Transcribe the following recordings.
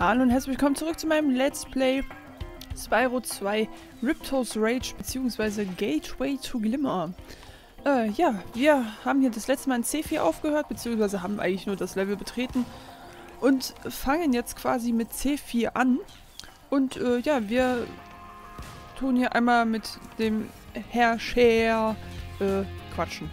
Hallo und herzlich willkommen zurück zu meinem Let's Play Spyro 2 Riptos Rage bzw. Gateway to Glimmer. Äh, ja, wir haben hier das letzte Mal in C4 aufgehört, beziehungsweise haben eigentlich nur das Level betreten und fangen jetzt quasi mit C4 an. Und äh, ja, wir tun hier einmal mit dem Herrscher äh, quatschen.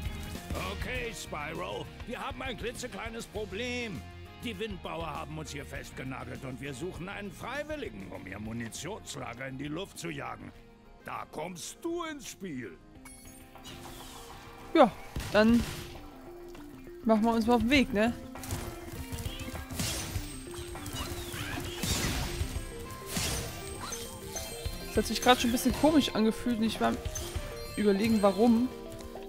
Okay, Spyro, wir haben ein klitzekleines Problem. Die Windbauer haben uns hier festgenagelt und wir suchen einen Freiwilligen, um ihr Munitionslager in die Luft zu jagen. Da kommst du ins Spiel. Ja, dann machen wir uns mal auf den Weg, ne? Das hat sich gerade schon ein bisschen komisch angefühlt und ich war überlegen, warum.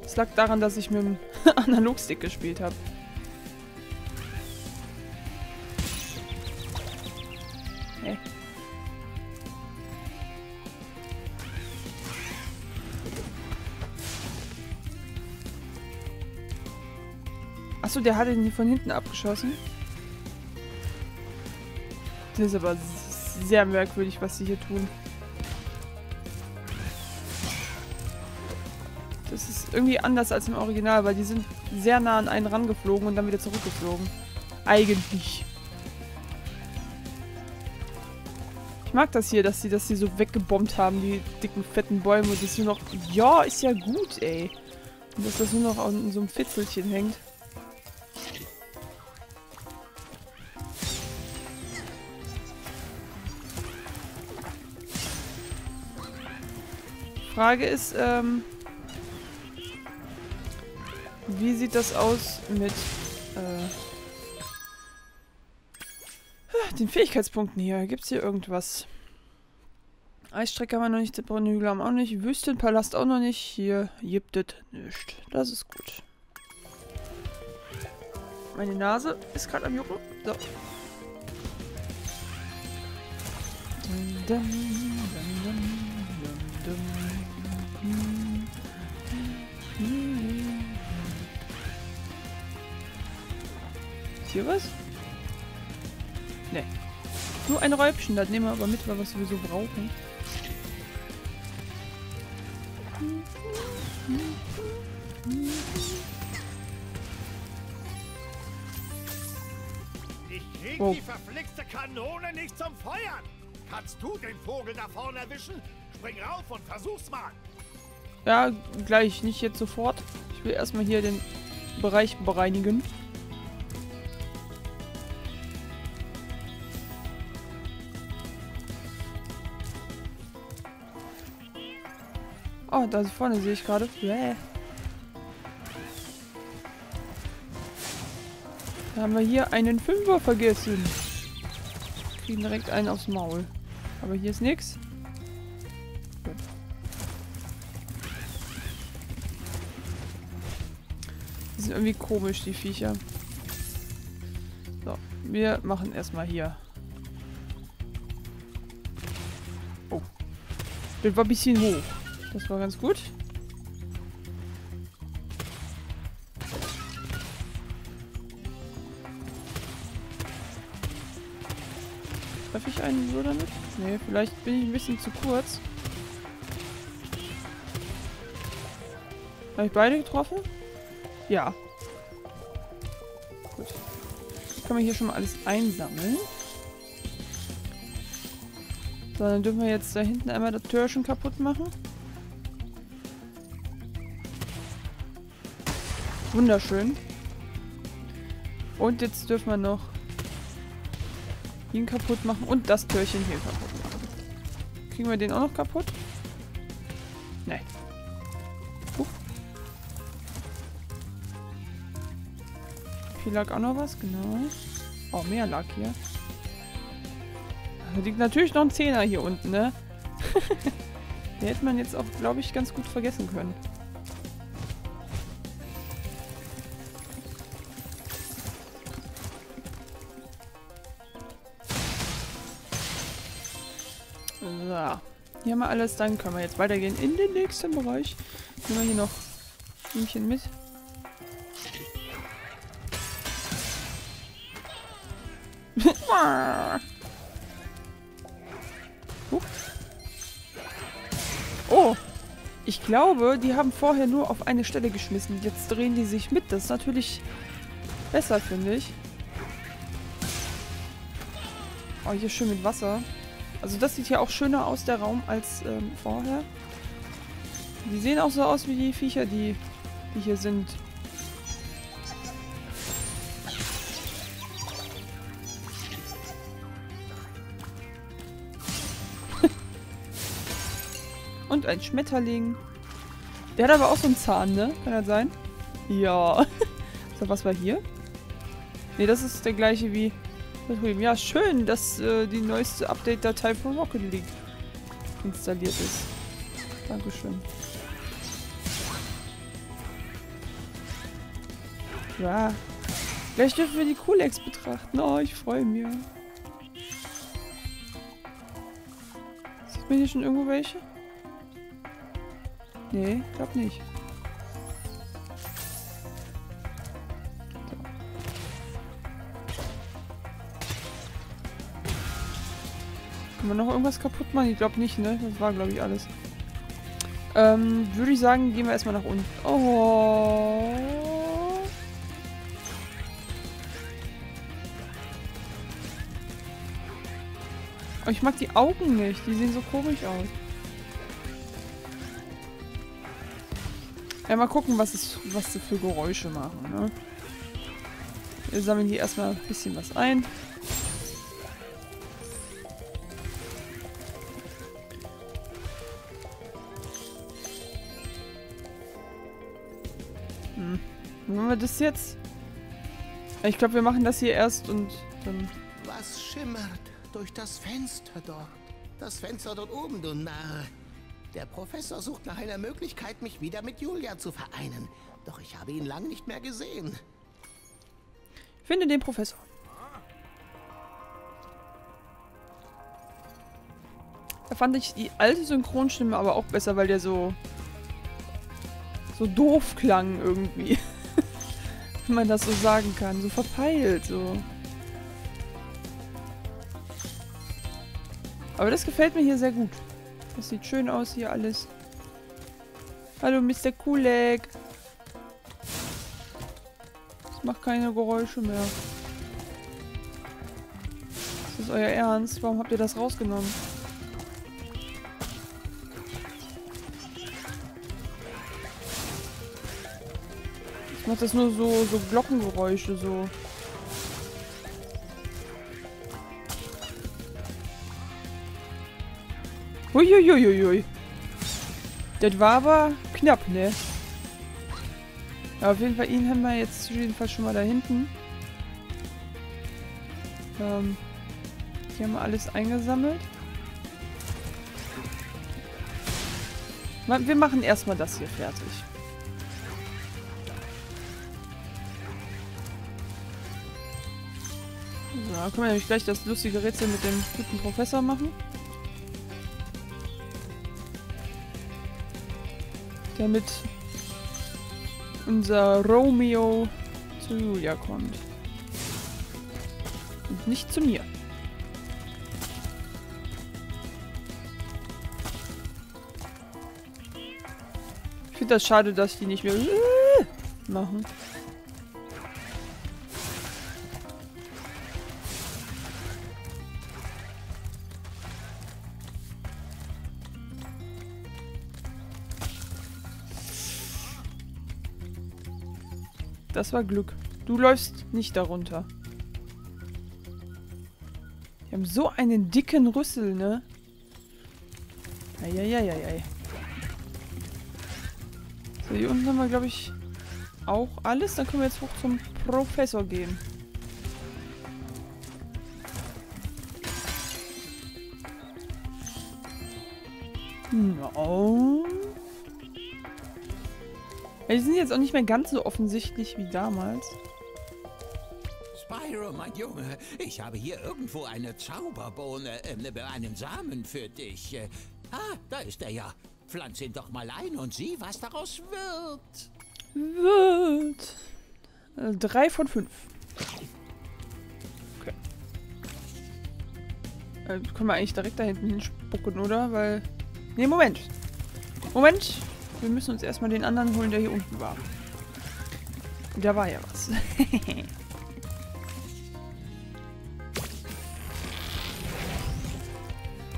Es lag daran, dass ich mit dem Analogstick gespielt habe. Achso, der hat ihn von hinten abgeschossen. Das ist aber sehr merkwürdig, was sie hier tun. Das ist irgendwie anders als im Original, weil die sind sehr nah an einen rangeflogen und dann wieder zurückgeflogen. Eigentlich. Ich mag das hier, dass sie das hier so weggebombt haben, die dicken, fetten Bäume. Und das nur noch... Ja, ist ja gut, ey. Und dass das nur noch an so einem Fitzelchen hängt. Frage ist, ähm... Wie sieht das aus mit äh, den Fähigkeitspunkten hier? Gibt es hier irgendwas? Eisstrecke haben wir noch nicht, Zebrenhügel haben wir auch nicht, Wüstenpalast auch noch nicht. Hier gibt es nichts. Das ist gut. Meine Nase ist gerade am Jucken. So. Dum, dum, dum, Ist hier was? Ne. Nur ein Räubchen, das nehmen wir aber mit, weil wir es sowieso brauchen. Ich krieg Oh. die verflixte Kanone nicht zum Feuern. Kannst du den Vogel da vorne erwischen? Spring rauf und versuch's mal. Ja, gleich, nicht jetzt sofort. Ich will erstmal hier den Bereich bereinigen. Oh, da vorne sehe ich gerade. Bäh. Da haben wir hier einen Fünfer vergessen. Kriegen direkt einen aufs Maul. Aber hier ist nichts. Die sind irgendwie komisch, die Viecher. So, wir machen erstmal hier. Oh. Das war ein bisschen hoch. Das war ganz gut. Treffe ich einen so damit? Nee, vielleicht bin ich ein bisschen zu kurz. Habe ich beide getroffen? Ja. Gut. Kann man hier schon mal alles einsammeln. So, dann dürfen wir jetzt da hinten einmal das Türchen kaputt machen. Wunderschön. Und jetzt dürfen wir noch ihn kaputt machen und das Türchen hier kaputt machen. Kriegen wir den auch noch kaputt? Nee. Hier lag auch noch was, genau. Oh, mehr lag hier. Da liegt natürlich noch ein Zehner hier unten, ne? Der hätte man jetzt auch, glaube ich, ganz gut vergessen können. So. Hier haben wir alles, dann können wir jetzt weitergehen in den nächsten Bereich. Nehmen wir hier noch Blümchen mit. Huch. Oh. Ich glaube, die haben vorher nur auf eine Stelle geschmissen. Jetzt drehen die sich mit. Das ist natürlich besser, finde ich. Oh, hier schön mit Wasser. Also das sieht hier auch schöner aus, der Raum, als ähm, vorher. Die sehen auch so aus wie die Viecher, die, die hier sind. Ein Schmetterling. Der hat aber auch so einen Zahn, ne? Kann das sein? Ja. so, was war hier? Ne, das ist der gleiche wie Ja, schön, dass äh, die neueste Update-Datei von Rocket League installiert ist. Dankeschön. Ja. Gleich dürfen wir die Kulex betrachten. Oh, ich freue mich. Sieht man hier schon irgendwo welche? Nee, glaub nicht. Können wir noch irgendwas kaputt machen? Ich glaube nicht, ne? Das war, glaube ich, alles. Ähm, würde ich sagen, gehen wir erstmal nach unten. Oh. Aber ich mag die Augen nicht. Die sehen so komisch aus. Ja, mal gucken, was, es, was sie für Geräusche machen, ne? Wir sammeln hier erstmal ein bisschen was ein. Hm. Machen wir das jetzt? Ich glaube, wir machen das hier erst und dann... Was schimmert durch das Fenster dort? Das Fenster dort oben, du Narr. Der Professor sucht nach einer Möglichkeit, mich wieder mit Julia zu vereinen. Doch ich habe ihn lange nicht mehr gesehen. Finde den Professor. Da fand ich die alte Synchronstimme aber auch besser, weil der so so doof klang irgendwie. Wenn man das so sagen kann. So verpeilt, so. Aber das gefällt mir hier sehr gut. Das sieht schön aus hier alles. Hallo, Mr. Kulek. Das macht keine Geräusche mehr. Ist das euer Ernst? Warum habt ihr das rausgenommen? Ich macht das nur so, so Glockengeräusche, so. Uiuiuiui. Das war aber knapp, ne? Ja, auf jeden Fall, ihn haben wir jetzt jedenfalls schon mal da hinten. Ähm, hier haben wir alles eingesammelt. Wir machen erstmal das hier fertig. So, dann können wir nämlich gleich das lustige Rätsel mit dem guten Professor machen. Damit unser Romeo zu Julia kommt. Und nicht zu mir. Ich finde das schade, dass die nicht mehr machen. Das war Glück. Du läufst nicht darunter. Die haben so einen dicken Rüssel, ne? Eieieiei. So, hier unten haben wir, glaube ich, auch alles. Dann können wir jetzt hoch zum Professor gehen. No. Die sind jetzt auch nicht mehr ganz so offensichtlich wie damals. Spyro, mein Junge, ich habe hier irgendwo eine Zauberbohne, äh, einen Samen für dich. Äh, ah, da ist er ja. Pflanz ihn doch mal ein und sieh, was daraus wird. Wird. Äh, drei von fünf. Okay. Äh, können wir eigentlich direkt da hinten hinspucken, oder? Weil... Ne, Moment. Moment. Wir müssen uns erstmal den anderen holen, der hier unten war. Da war ja was.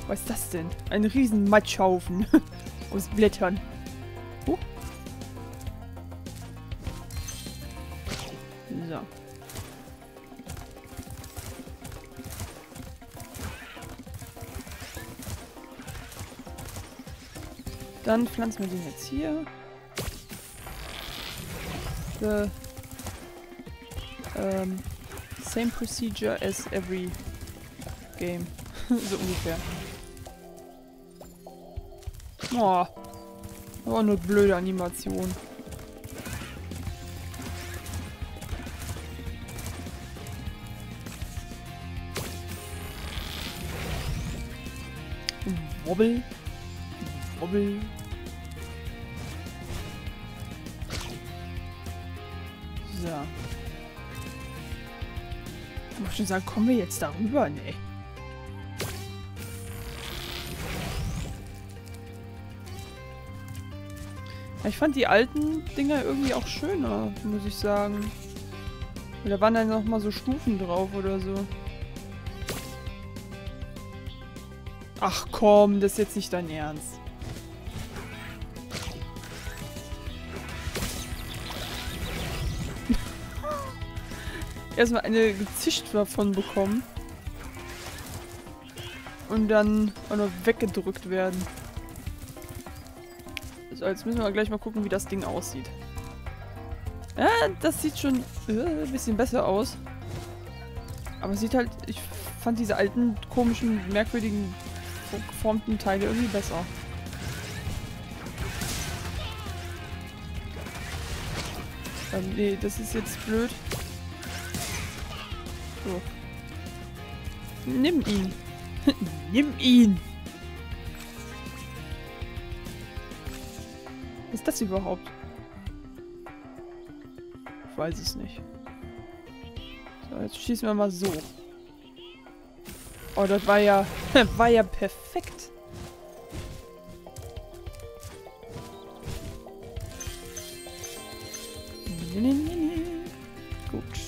was ist das denn? Ein riesen Matschhaufen aus Blättern. Dann pflanzen wir den jetzt hier. The um, same procedure as every game. so ungefähr. Oh. Aber nur blöde Animation. Wobbel. Wobbel. Muss schon sagen, kommen wir jetzt darüber? Nee. Ich fand die alten Dinger irgendwie auch schöner, muss ich sagen. Da waren dann noch mal so Stufen drauf oder so. Ach komm, das ist jetzt nicht dein Ernst. Erstmal eine gezischt davon bekommen. Und dann auch noch weggedrückt werden. So, jetzt müssen wir gleich mal gucken, wie das Ding aussieht. Ja, das sieht schon äh, ein bisschen besser aus. Aber es sieht halt... Ich fand diese alten, komischen, merkwürdigen geformten Teile irgendwie besser. Ähm, nee, das ist jetzt blöd. So. Nimm ihn. Nimm ihn. Was ist das überhaupt? Ich weiß es nicht. So, jetzt schießen wir mal so. Oh, das war ja, war ja perfekt.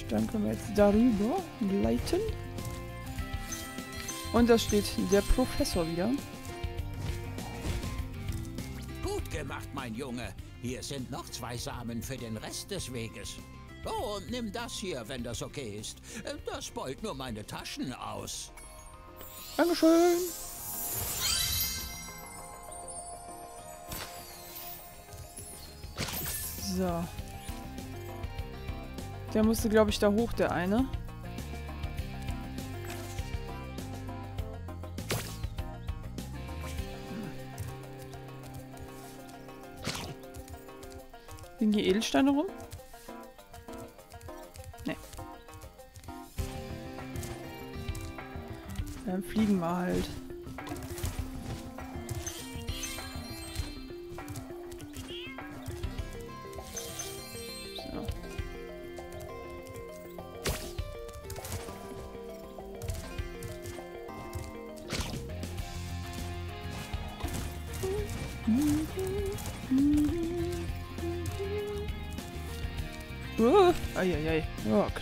Gut, dann können wir jetzt darüber leiten. Und da steht der Professor wieder. Gut gemacht, mein Junge. Hier sind noch zwei Samen für den Rest des Weges. Oh, und nimm das hier, wenn das okay ist. Das beult nur meine Taschen aus. Dankeschön. So. Der musste, glaube ich, da hoch, der eine. Liegen hier Edelsteine rum? Dann fliegen wir halt.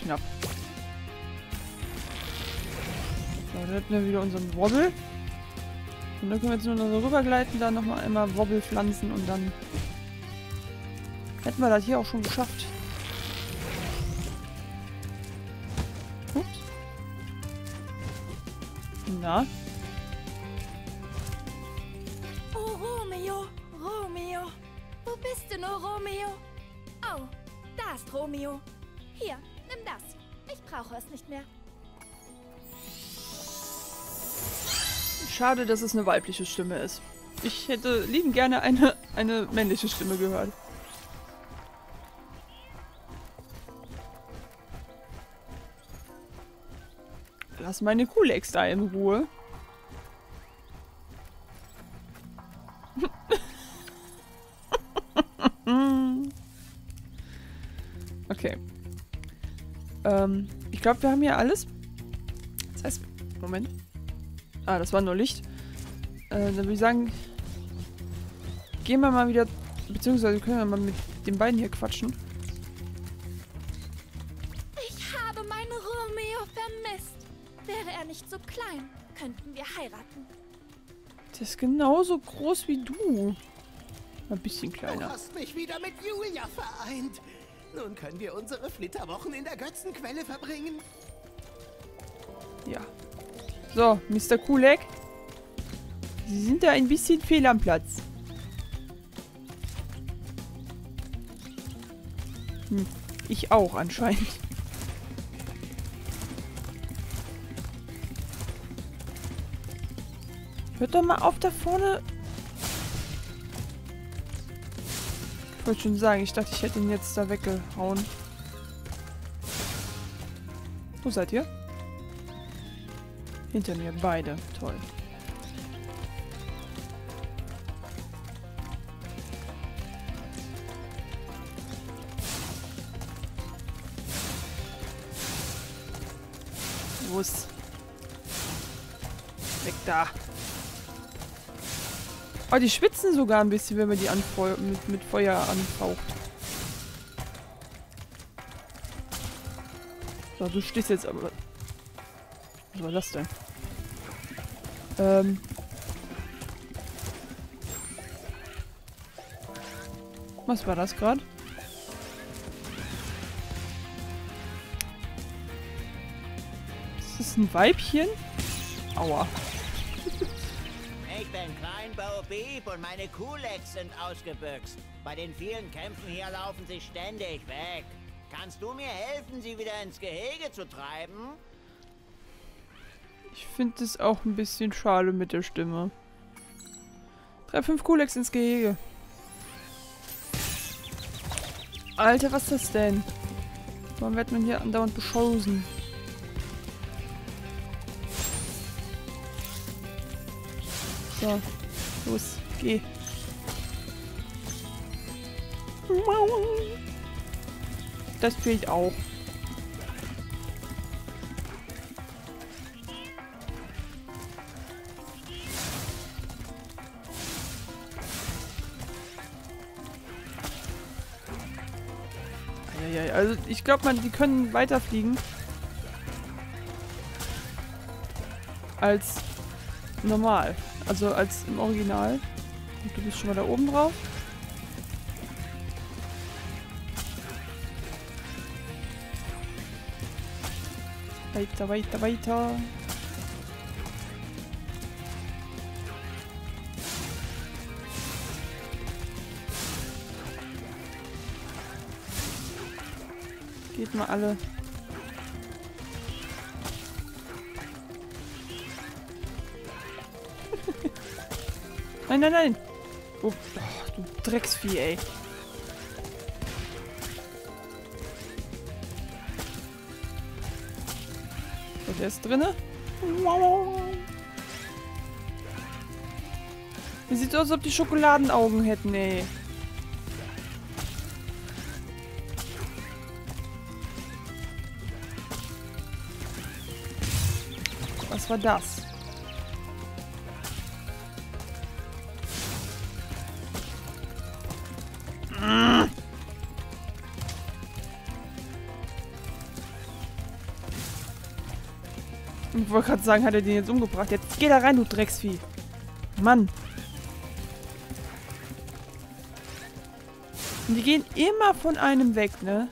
Knapp. dann hätten wir wieder unseren Wobbel. Und dann können wir jetzt nur noch so rübergleiten, dann nochmal einmal Wobbel pflanzen und dann hätten wir das hier auch schon geschafft. Ups. Na? Oh, Romeo, Romeo. Wo bist du nur, Romeo? Oh, da ist Romeo. Hier, nimm das. Ich brauche es nicht mehr. Schade, dass es eine weibliche Stimme ist. Ich hätte lieben gerne eine, eine männliche Stimme gehört. Lass meine Kulex da in Ruhe. Ähm, ich glaube, wir haben hier alles. Das heißt, Moment. Ah, das war nur Licht. Äh, dann würde ich sagen, gehen wir mal wieder beziehungsweise können wir mal mit den beiden hier quatschen. Ich habe meinen Romeo vermisst. Wäre er nicht so klein, könnten wir heiraten. Der ist genauso groß wie du. Ein bisschen Du kleiner. hast mich wieder mit Julia vereint. Nun können wir unsere Flitterwochen in der Götzenquelle verbringen. Ja. So, Mr. Kulek. Sie sind da ein bisschen fehl am Platz. Hm, ich auch anscheinend. Hört doch mal auf da vorne. Wollte schon sagen, ich dachte, ich hätte ihn jetzt da weggehauen. Wo seid ihr? Hinter mir, beide. Toll. Los. Weg da. Oh, die schwitzen sogar ein bisschen, wenn man die mit, mit Feuer anfaucht. So, du stehst jetzt aber... Was war das denn? Ähm... Was war das gerade? Ist das ein Weibchen? Aua. Kleinbau Beep und meine Kulex sind ausgebüxt. Bei den vielen Kämpfen hier laufen sie ständig weg. Kannst du mir helfen, sie wieder ins Gehege zu treiben? Ich finde es auch ein bisschen schade mit der Stimme. 3-5 Kulex ins Gehege. Alter, was ist das denn? Warum wird man hier andauernd beschossen? So, los, geh. Das fehlt auch. Also ich glaube, man, die können weiterfliegen. Als normal. Also als im Original. Und du bist schon mal da oben drauf. Weiter, weiter, weiter. Geht mal alle. Nein, nein, nein. Oh, oh, du Drecksvieh, ey. So, der ist drinne. Wie sieht aus, als ob die Schokoladenaugen hätten, ey. Was war das? Wollte gerade sagen, hat er den jetzt umgebracht. Jetzt geh da rein, du Drecksvieh. Mann. Und die gehen immer von einem weg, ne?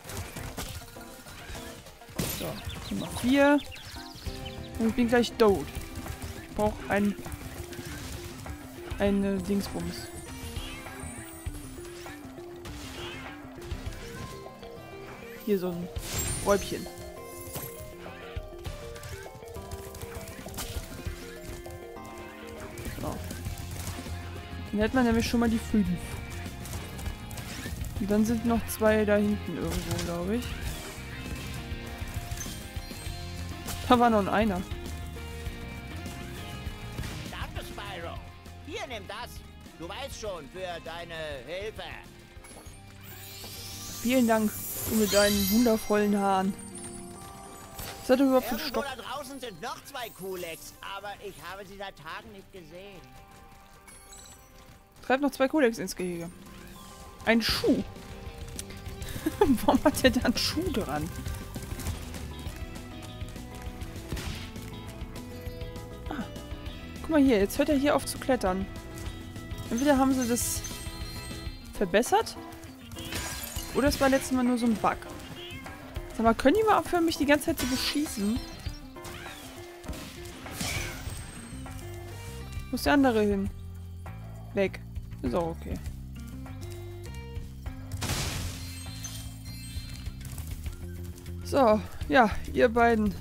So, Nummer 4. Und ich bin gleich tot. Ich brauche ein... Eine Dingsbums. Hier so ein Räubchen. Dann hätte man nämlich schon mal die 5. Und dann sind noch zwei da hinten irgendwo, glaube ich. Da war noch einer. Danke, Spyro. Hier, nimm das. Du weißt schon, für deine Hilfe. Vielen Dank, du mit deinen wundervollen Haaren. Was hat er überhaupt für Stock? da draußen sind noch zwei Kulex, aber ich habe sie seit Tagen nicht gesehen. Treibt noch zwei Kodex ins Gehege. Ein Schuh. Warum hat der da einen Schuh dran? Ah. Guck mal hier, jetzt hört er hier auf zu klettern. Entweder haben sie das verbessert. Oder es war letztes Mal nur so ein Bug. Sag mal, können die mal aufhören, mich die ganze Zeit zu beschießen? Wo ist der andere hin? Weg. Ist auch okay. So, ja, ihr beiden.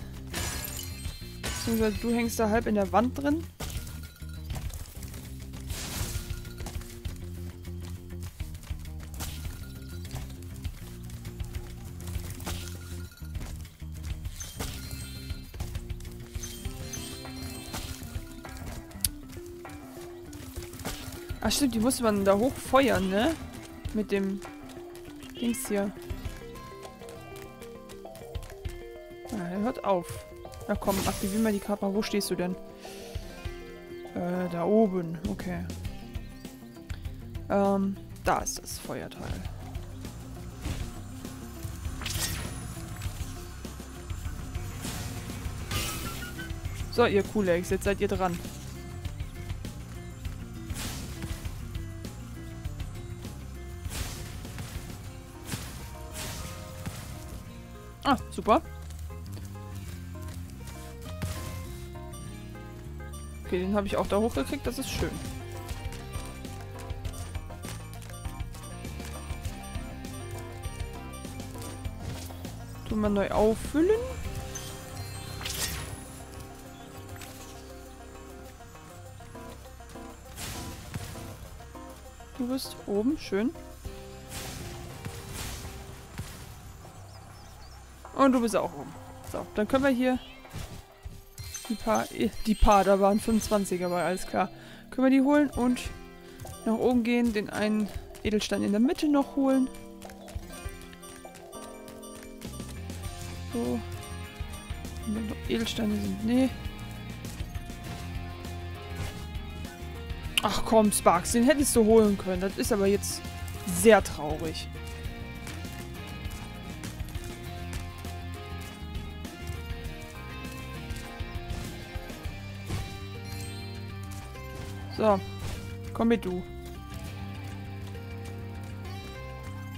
Beziehungsweise du hängst da halb in der Wand drin. Ach stimmt, die muss man da hochfeuern, ne? Mit dem Dings hier. Ah, hört auf. Na komm, aktivier mal die Karte. Wo stehst du denn? Äh, da oben. Okay. Ähm, da ist das Feuerteil. So, ihr Kulex, jetzt seid ihr dran. Super. Okay, den habe ich auch da hochgekriegt. Das ist schön. Tun wir neu auffüllen. Du bist oben, schön. Und du bist auch oben. So, dann können wir hier die paar, die paar, da waren 25er aber alles klar. Können wir die holen und nach oben gehen, den einen Edelstein in der Mitte noch holen. So. Wenn noch Edelsteine sind, nee. Ach komm, Sparks, den hättest du holen können. Das ist aber jetzt sehr traurig. So. Komm mit, du.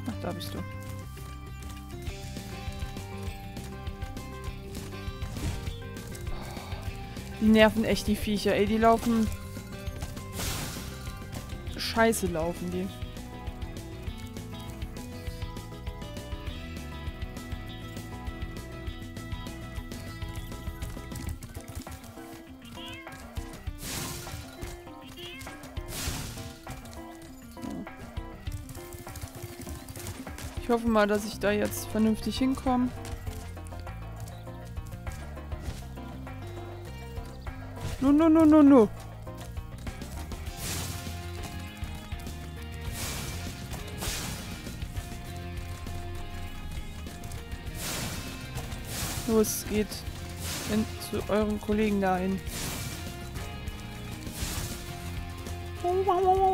Ach, da bist du. Die nerven echt, die Viecher. Ey, die laufen... Scheiße laufen die. Ich hoffe mal, dass ich da jetzt vernünftig hinkomme. No, no, no, no, no. Los, geht hin zu euren Kollegen dahin. Boah,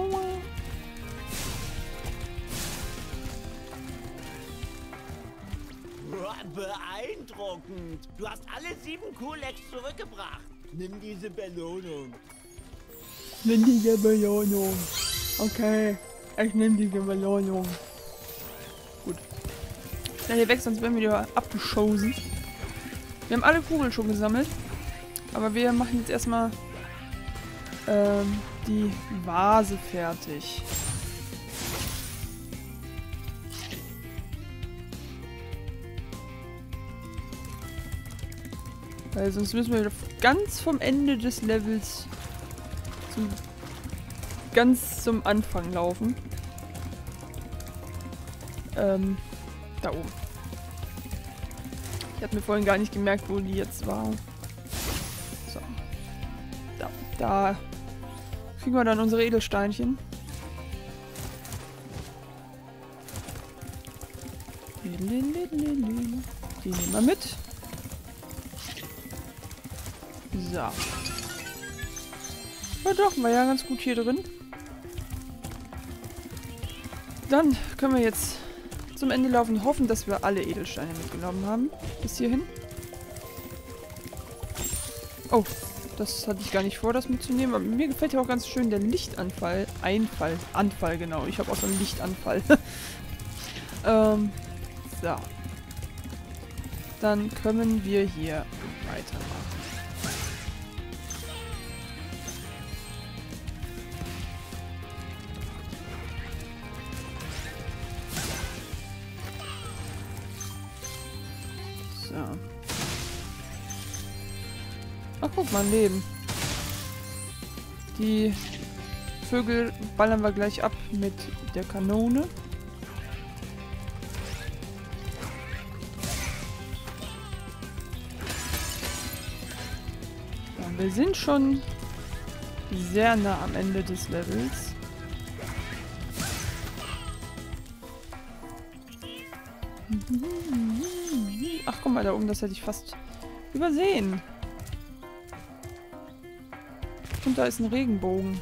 Beeindruckend. Du hast alle sieben Kulex zurückgebracht. Nimm diese Belohnung. Nimm diese Belohnung. Okay, ich nehme diese Belohnung. Gut. Schnell hier weg, sonst werden wir wieder abgeschossen. Wir haben alle Kugeln schon gesammelt. Aber wir machen jetzt erstmal ähm, die Vase fertig. Weil sonst müssen wir ganz vom Ende des Levels zum, ganz zum Anfang laufen. Ähm, da oben. Ich habe mir vorhin gar nicht gemerkt, wo die jetzt war. So. Da. Da kriegen wir dann unsere Edelsteinchen. Die nehmen wir mit. So. Ja doch, war ja ganz gut hier drin. Dann können wir jetzt zum Ende laufen hoffen, dass wir alle Edelsteine mitgenommen haben. Bis hierhin. Oh, das hatte ich gar nicht vor, das mitzunehmen. Aber mir gefällt ja auch ganz schön der Lichtanfall. Einfall. Anfall, genau. Ich habe auch so einen Lichtanfall. ähm, so. Dann können wir hier weitermachen. Guck mal, Leben. Die Vögel ballern wir gleich ab mit der Kanone. Ja, wir sind schon sehr nah am Ende des Levels. Ach, guck mal, da oben, das hätte ich fast übersehen. Und da ist ein Regenbogen.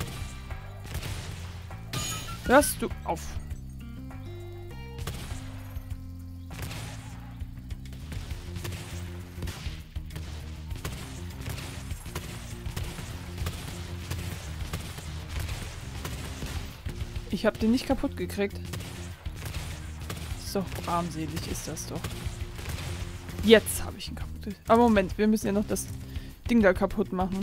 Hörst du auf? Ich habe den nicht kaputt gekriegt. Doch armselig, ist das doch. Jetzt habe ich ihn kaputt. Aber Moment, wir müssen ja noch das Ding da kaputt machen.